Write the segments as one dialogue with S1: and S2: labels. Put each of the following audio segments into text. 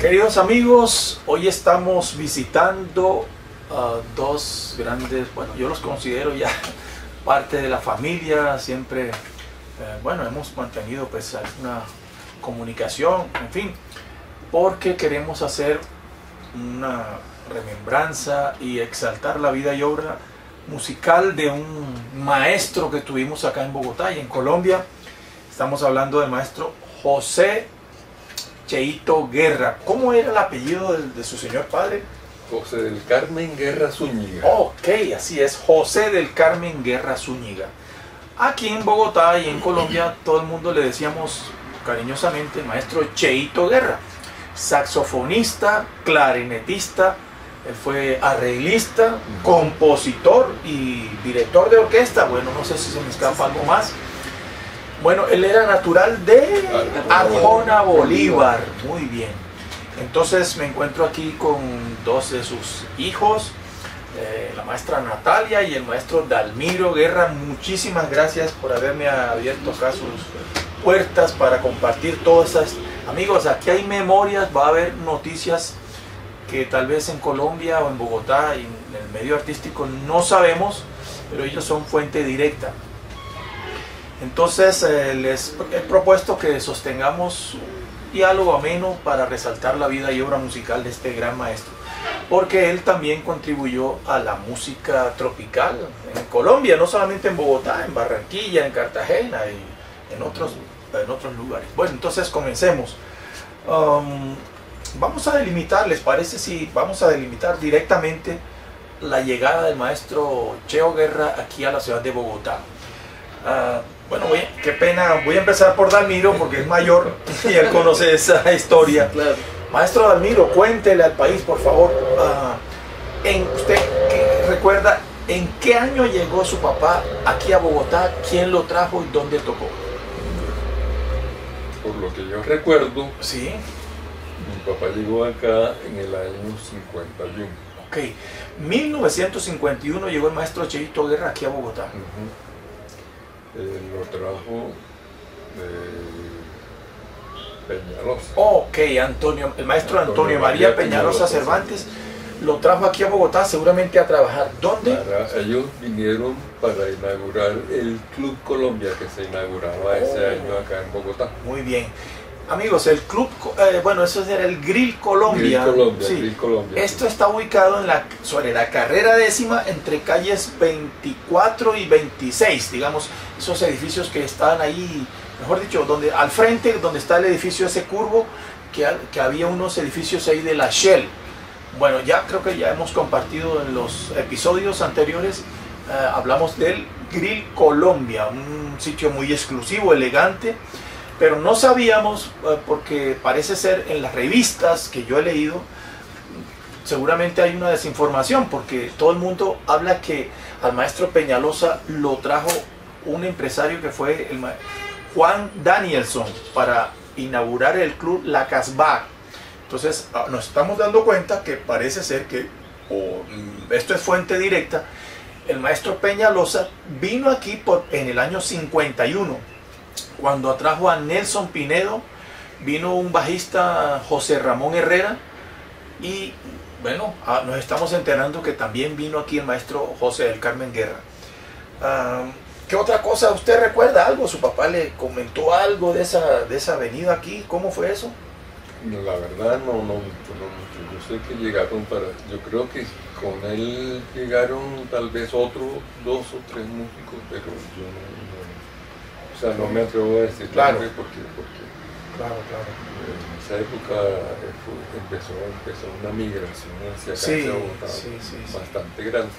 S1: Queridos amigos, hoy estamos visitando a dos grandes, bueno, yo los considero ya parte de la familia, siempre, eh, bueno, hemos mantenido pues una comunicación, en fin, porque queremos hacer una remembranza y exaltar la vida y obra musical de un maestro que tuvimos acá en Bogotá y en Colombia. Estamos hablando del maestro José Cheito Guerra. ¿Cómo era el apellido de, de su señor padre?
S2: José del Carmen Guerra Zúñiga.
S1: Ok, así es, José del Carmen Guerra Zúñiga. Aquí en Bogotá y en Colombia todo el mundo le decíamos cariñosamente maestro Cheito Guerra, saxofonista, clarinetista, él fue arreglista, compositor y director de orquesta. Bueno, no sé si se me escapa algo más. Bueno, él era natural de Arjona Bolívar. Muy bien. Entonces me encuentro aquí con dos de sus hijos, eh, la maestra Natalia y el maestro Dalmiro Guerra. Muchísimas gracias por haberme abierto acá sus puertas para compartir todas esas... Amigos, aquí hay memorias, va a haber noticias que tal vez en Colombia o en Bogotá y en el medio artístico no sabemos, pero ellos son fuente directa. Entonces eh, les he propuesto que sostengamos un diálogo ameno para resaltar la vida y obra musical de este gran maestro, porque él también contribuyó a la música tropical en Colombia, no solamente en Bogotá, en Barranquilla, en Cartagena y en otros, en otros lugares. Bueno, entonces comencemos. Um, vamos a delimitar, ¿les parece si vamos a delimitar directamente la llegada del maestro Cheo Guerra aquí a la ciudad de Bogotá? Uh, bueno, voy, qué pena, voy a empezar por Dalmiro porque es mayor y él conoce esa historia.
S3: Claro.
S1: Maestro Dalmiro, cuéntele al país, por favor, uh, en, ¿usted qué recuerda en qué año llegó su papá aquí a Bogotá? ¿Quién lo trajo y dónde tocó?
S2: Por lo que yo recuerdo,
S1: Sí,
S2: mi papá llegó acá en el año 51.
S1: ok. 1951 llegó el maestro Cheito Guerra aquí a Bogotá.
S2: Eh, lo trajo de Peñalosa.
S1: Ok, Antonio, el maestro Antonio,
S2: Antonio
S1: María
S2: María
S1: Peñalosa
S2: Peñalosa
S1: Cervantes lo trajo aquí a Bogotá seguramente a trabajar. ¿Dónde?
S2: Para- ellos vinieron para inaugurar el Club Colombia que se inauguraba ese
S1: Oh.
S2: año acá en Bogotá.
S1: Muy bien. Amigos, el club, eh, bueno, eso era el Grill Colombia.
S2: Grill Colombia,
S1: Sí.
S2: Grill Colombia.
S1: Esto está ubicado en la, sobre la carrera décima entre calles 24 y 26, digamos, esos edificios que están ahí, mejor dicho, donde al frente, donde está el edificio ese curvo, que, que había unos edificios ahí de la Shell. Bueno, ya creo que ya hemos compartido en los episodios anteriores, eh, hablamos del Grill Colombia, un sitio muy exclusivo, elegante, pero no sabíamos, eh, porque parece ser en las revistas que yo he leído, seguramente hay una desinformación, porque todo el mundo habla que al maestro Peñalosa lo trajo un empresario que fue el Juan Danielson para inaugurar el club La Casbah. Entonces ah, nos estamos dando cuenta que parece ser que, o mm, esto es fuente directa, el maestro Peñalosa vino aquí por, en el año 51, cuando atrajo a Nelson Pinedo, vino un bajista José Ramón Herrera y bueno, ah, nos estamos enterando que también vino aquí el maestro José del Carmen Guerra. Ah, ¿Qué otra cosa usted recuerda algo? ¿Su papá le comentó algo de esa, de esa avenida aquí? ¿Cómo fue eso?
S2: No, La verdad no, no no mucho. Yo sé que llegaron para, yo creo que con él llegaron tal vez otros dos o tres músicos, pero yo no, no- o sea, no me atrevo a decir
S1: Claro.
S2: porque, porque
S1: Claro, claro.
S2: en esa época eh, empezó, empezó una migración hacia acá,
S1: Sí,
S2: hacia Bogotá,
S1: sí, sí, sí.
S2: bastante grande.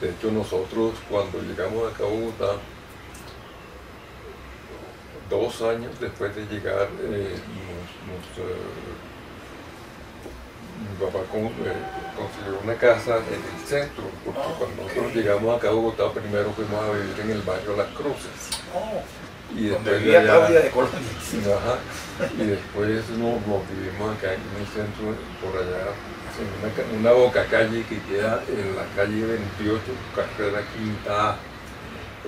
S2: De hecho, nosotros cuando llegamos acá a Bogotá, dos años después de llegar, eh, nos, nos, eh, mi papá con- eh, consiguió una casa en el centro, porque
S1: Ah,
S2: cuando nosotros llegamos acá a Bogotá, primero fuimos a vivir en el barrio Las Cruces. Y después de
S1: vivía
S2: allá-
S1: Claudia de Colombia.
S2: Ajá. Y después nos, nos vivimos acá en el centro, por allá, en una, una boca calle que queda en la calle 28, carrera quinta A.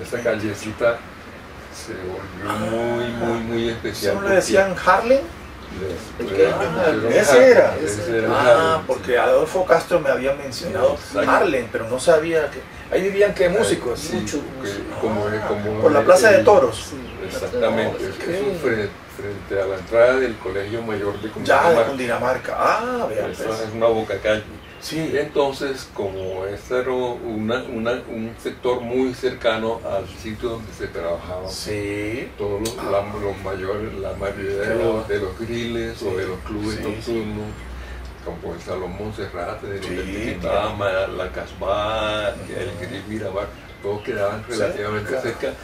S2: Esa callecita se volvió muy, muy, muy especial.
S1: ¿No le decían Harlem? ese era. ah, porque Adolfo Castro me había mencionado Harlem, pero no sabía que. Ahí vivían que músicos.
S2: Sí, como, como,
S1: Por la Plaza de Toros.
S2: Exactamente. Eso frente, frente, a la entrada del Colegio Mayor de
S1: Cundinamarca. Ya, de Cundinamarca. Ah, vean.
S2: Eso pues. es una boca calle. Sí. Entonces, como este era una, una, un sector muy cercano al sitio donde se trabajaba,
S1: sí.
S2: todos los, la, los mayores, la mayoría de los, de los griles o de los clubes nocturnos, como el Salón Monserrate, de sí, la Casbah, el Grill Mirabar, todos quedaban relativamente cerca.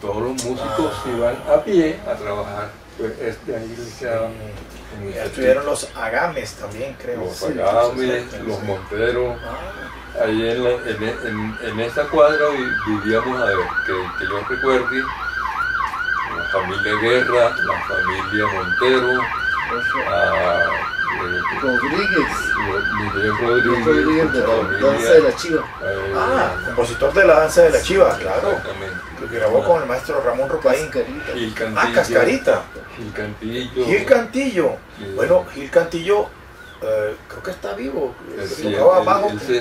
S2: Todos los músicos ah. iban a pie a trabajar. Pues este ahí les quedaban
S1: Estuvieron los agames también, creo.
S2: Los agames, los monteros. Ah. Ahí en, en, en, esa cuadra vivíamos, a ver, que, que yo recuerde, la familia Guerra, la familia Montero,
S3: a, eh, Rodríguez.
S2: Miguel Rodríguez. Rodríguez
S3: de la danza de la chiva.
S1: Eh, ah, compositor de la danza de la chiva, claro. Exactamente. Grabó con el maestro Ramón Ropaín. Ah, Cascarita.
S2: Gil Cantillo.
S1: Gil Cantillo. Bueno, Gil Cantillo eh, creo que está vivo.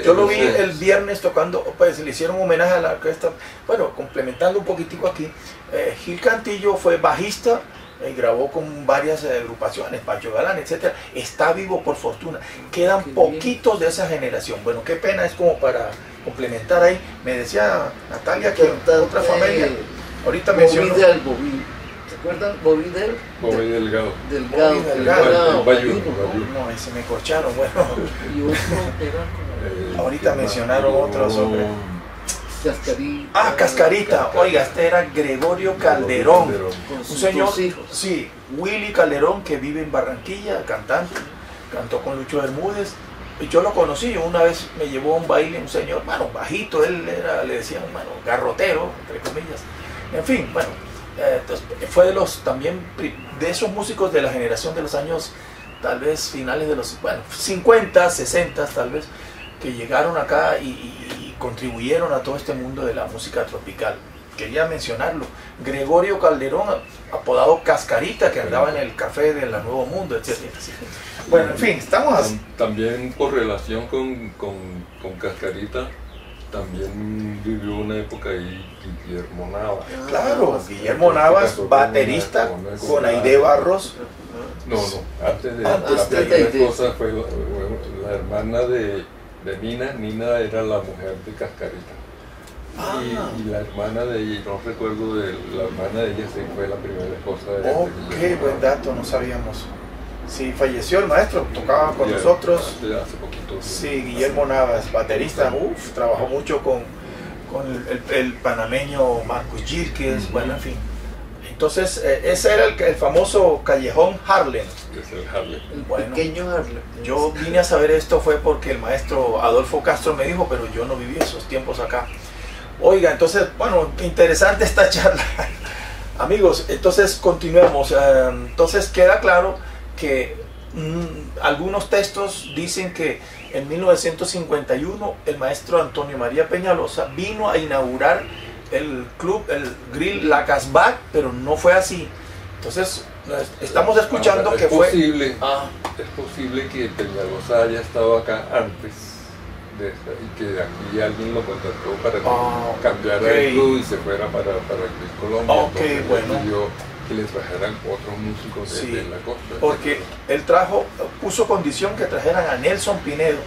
S1: Yo lo vi el viernes tocando, pues le hicieron homenaje a la orquesta. Bueno, complementando un poquitico aquí, eh, Gil Cantillo fue bajista y grabó con varias agrupaciones, Pacho Galán, etcétera. Está vivo por fortuna. Quedan poquitos de esa generación. Bueno, qué pena es como para complementar ahí. Me decía Natalia que otra familia. Ahorita mencionó
S3: recuerdan Bobby Del?
S2: Bobby Delgado.
S3: Delgado.
S1: Bobby Delgado. No, ese me corcharon, bueno.
S3: Y otro
S1: era Ahorita mencionaron otro sobre...
S3: Cascarita.
S1: Ah, Cascarita. Oiga, este era Gregorio Calderón. Un señor, sí, Willy Calderón, que vive en Barranquilla, cantante. Cantó con Lucho Bermúdez. Y yo lo conocí, una vez me llevó a un baile un señor, bueno, bajito, él era, le decían, bueno, garrotero, entre comillas. En fin, bueno, eh, fue de los también de esos músicos de la generación de los años tal vez finales de los bueno, 50, 60 tal vez que llegaron acá y, contribuyeron a todo este mundo de la música tropical. Quería mencionarlo. Gregorio Calderón, apodado Cascarita, que andaba en el café de la Nuevo Mundo, etc. Bueno, en fin, estamos...
S2: También por relación con, con, con Cascarita, también vivió una época ahí Guillermo Navas.
S1: Claro, Guillermo Navas, baterista con Aide Barros.
S2: No, no, antes de la primera esposa fue la, hermana de, de, Nina, Nina era la mujer de Cascarita. Ah. Y, la hermana de ella, no recuerdo de la hermana de ella, sí fue la primera esposa de
S1: Oh, qué buen dato, no sabíamos. Sí, falleció el maestro, tocaba con nosotros.
S2: Hace poquito.
S1: Sí, Guillermo Navas, baterista, uf, trabajó mucho con, con el, panameño Marcos Gilques, bueno, en fin. Entonces, eh, ese era el, el, famoso callejón Harlem.
S2: Es el Harlem.
S3: El pequeño Harlem.
S1: Yo vine a saber esto fue porque el maestro Adolfo Castro me dijo, pero yo no viví esos tiempos acá. Oiga, entonces, bueno, interesante esta charla. Amigos, entonces continuemos. Eh, entonces queda claro que mm, algunos textos dicen que en 1951 el maestro Antonio María Peñalosa vino a inaugurar el club, el Grill La Casbah, pero no fue así. Entonces, estamos escuchando que
S2: fue... Ah. Es posible que Peñalosa haya estado acá antes de y que aquí alguien lo contactó para ah, cambiar el club y se fuera para, para el Colombia.
S1: Ok, bueno
S2: que le trajeran otros músicos de, la costa.
S1: Porque él trajo, puso condición que trajeran a Nelson Pinedo,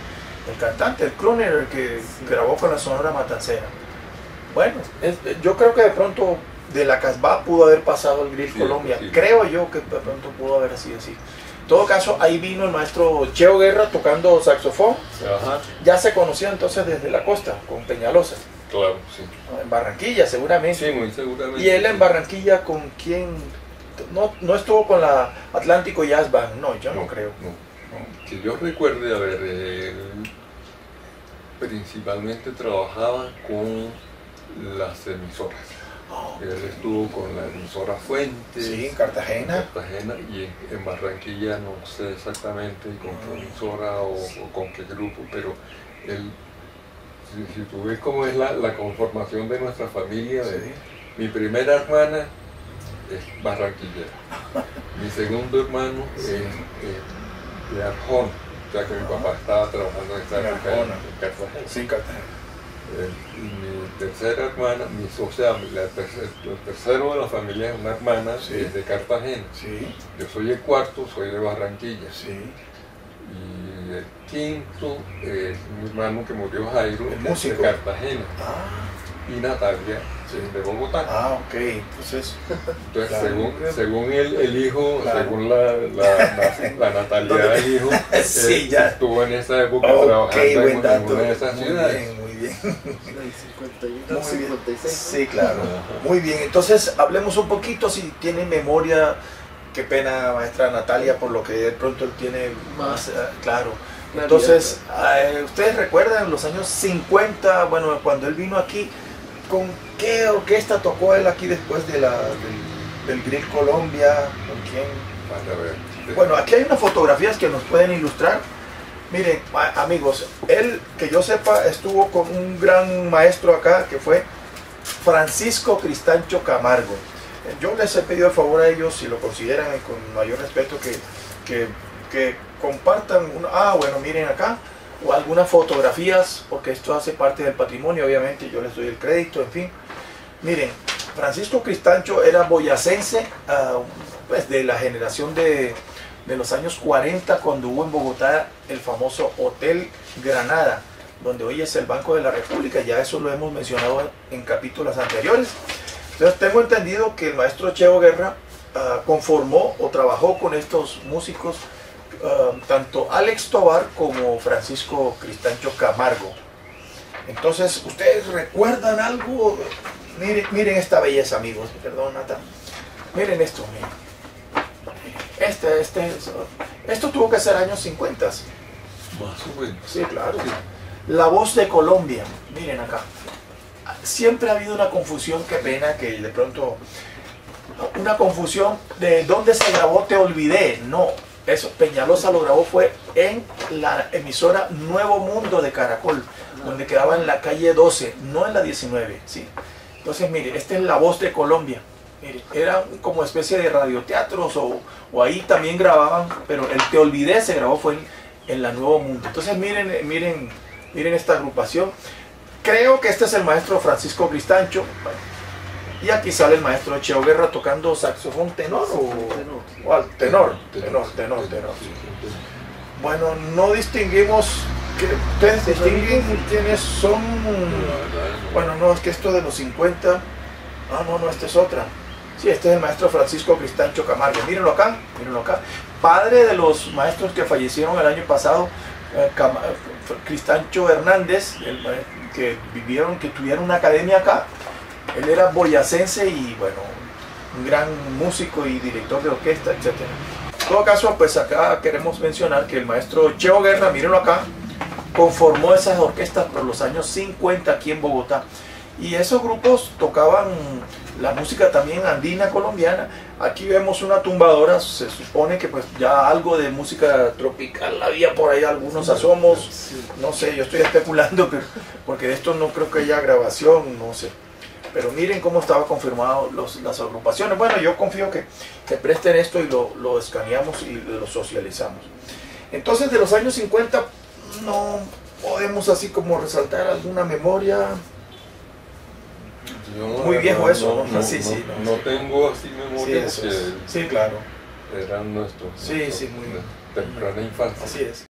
S1: el cantante, el cloner que grabó con la Sonora Matancera. Bueno, yo creo que de pronto de la Casbah pudo haber pasado el Grill Colombia. Creo yo que de pronto pudo haber sido así. En todo caso, ahí vino el maestro Cheo Guerra tocando saxofón. Ya se conocía entonces desde la costa, con Peñalosa.
S2: Claro, sí.
S1: En Barranquilla, seguramente.
S2: Sí, muy seguramente.
S1: ¿Y él en Barranquilla con quién? No, no estuvo con la Atlántico Jazz Band, no, yo no, creo.
S2: No, Que yo recuerde, a ver, él principalmente trabajaba con las emisoras. Él estuvo con la emisora Fuentes.
S1: Sí, en Cartagena.
S2: Cartagena y en, Barranquilla no sé exactamente con qué emisora o, o con qué grupo, pero él si, tú ves cómo es la, conformación de nuestra familia, mi primera hermana es barranquillero. Mi segundo hermano es eh, de Arjona, sea que mi papá estaba trabajando en Cartagena.
S1: Sí, Cartagena.
S2: Eh, y mi tercera hermana, mi, o sea, la tercer- el tercero de la familia es una hermana
S1: Sí.
S2: eh, de Cartagena.
S1: Sí,
S2: Yo soy el cuarto, soy de Barranquilla.
S1: sí.
S2: Y el quinto es mi hermano que murió Jairo, es de. Cartagena.
S1: Ah,
S2: Y Natalia, de Bogotá.
S1: ah, ok. Entonces,
S2: Entonces,
S1: Claro.
S2: según, según el, el hijo,
S1: Claro.
S2: según la, la, la, la natalidad del hijo,
S1: Sí,
S2: él
S1: ya.
S2: estuvo en esa época trabajando en, una de esas ciudades.
S1: bien, bien.
S3: El 51,
S1: Muy bien.
S3: 56.
S1: Sí, claro. Muy bien, entonces hablemos un poquito si tiene memoria. Qué pena, maestra Natalia, por lo que de pronto él tiene más, eh, claro. Entonces, eh, ustedes recuerdan los años 50, bueno, cuando él vino aquí, ¿con qué orquesta tocó él aquí después de la, del, del Grill Colombia? ¿Con quién? Bueno, aquí hay unas fotografías que nos pueden ilustrar. Miren, amigos, él, que yo sepa, estuvo con un gran maestro acá, que fue Francisco Cristancho Camargo. Yo les he pedido el favor a ellos, si lo consideran con mayor respeto, que, que, que compartan, una- ah, bueno, miren acá, o algunas fotografías, porque esto hace parte del patrimonio, obviamente, yo les doy el crédito, en fin. Miren, Francisco Cristancho era boyacense, ah, pues de la generación de, de los años 40, cuando hubo en Bogotá el famoso Hotel Granada, donde hoy es el Banco de la República, ya eso lo hemos mencionado en capítulos anteriores. Entonces tengo entendido que el maestro Cheo Guerra ah, conformó o trabajó con estos músicos, ah, tanto Alex Tobar como Francisco Cristancho Camargo. Entonces, ¿ustedes recuerdan algo? Miren, esta belleza, amigos. Perdón, Nata. Miren esto, miren. Este, este, esto tuvo que ser años 50.
S2: Más o menos.
S1: Sí, claro. La voz de Colombia. Miren acá. Siempre ha habido una confusión, qué pena que de pronto... Una confusión de dónde se grabó Te Olvidé. No, eso Peñalosa lo grabó fue en la emisora Nuevo Mundo de Caracol, donde quedaba en la calle 12, no en la 19. ¿sí? Entonces, mire, esta es la voz de Colombia. Era como especie de radioteatros o, o ahí también grababan, pero el Te Olvidé se grabó fue en, en la Nuevo Mundo. Entonces, miren, eh, miren, miren esta agrupación. Creo que este es el maestro Francisco Cristancho. Y aquí sale el maestro Cheo Guerra tocando saxofón tenor o, al tenor, tenor, tenor, tenor. Bueno, no distinguimos, ustedes distinguen quiénes son. Bueno, no, es que esto de los 50. Ah, no, no, esta es otra. Sí, este es el maestro Francisco Cristancho Camargo. Mírenlo acá, mírenlo acá. Padre de los maestros que fallecieron el año pasado, eh, eh, Cristancho Hernández, que vivieron, que tuvieron una academia acá. Él era boyacense y, bueno, un gran músico y director de orquesta, etc. En todo caso, pues acá queremos mencionar que el maestro Cheo Guerra, mírenlo acá, conformó esas orquestas por los años 50 aquí en Bogotá. Y esos grupos tocaban la música también andina colombiana. Aquí vemos una tumbadora, se supone que pues ya algo de música tropical había por ahí algunos asomos.
S3: Sí.
S1: No sé, yo estoy especulando, pero porque de esto no creo que haya grabación, no sé. Pero miren cómo estaba confirmado los- las agrupaciones. Bueno, yo confío que, que presten esto y lo, lo escaneamos y lo socializamos. Entonces, de los años 50, no podemos así como resaltar alguna memoria.
S2: Yo,
S1: Muy viejo
S2: no,
S1: eso,
S2: no,
S1: ¿no? Sí,
S2: no,
S1: sí,
S2: no, tengo así
S1: Sí,
S2: memoria
S1: es.
S2: porque
S1: Sí, claro.
S2: eran nuestros
S1: Sí, sí, muy-
S2: temprana infancia.
S1: Así es.